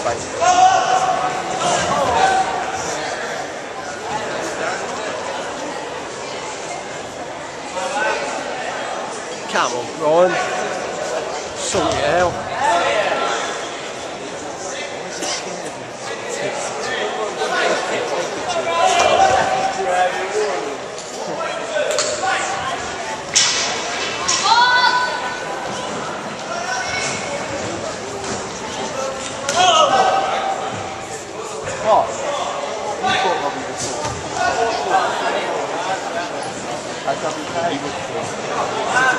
spicy. Come on, Ryan. Sort it out.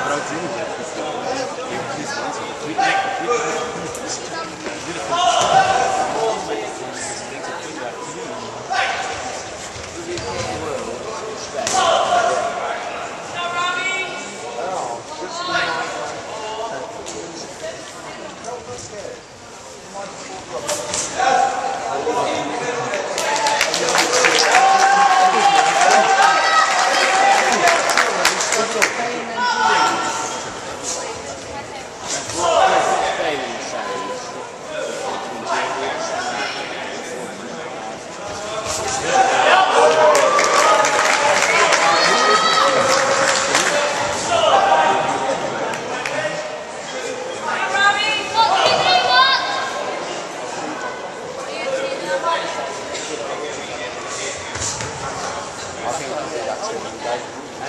Brasil, né?